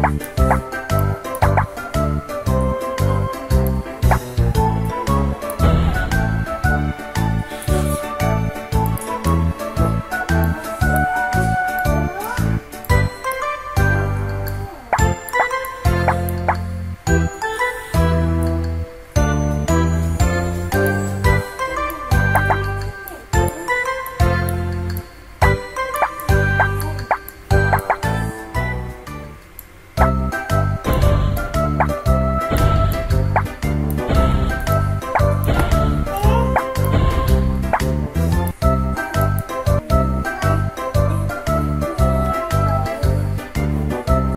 Bye.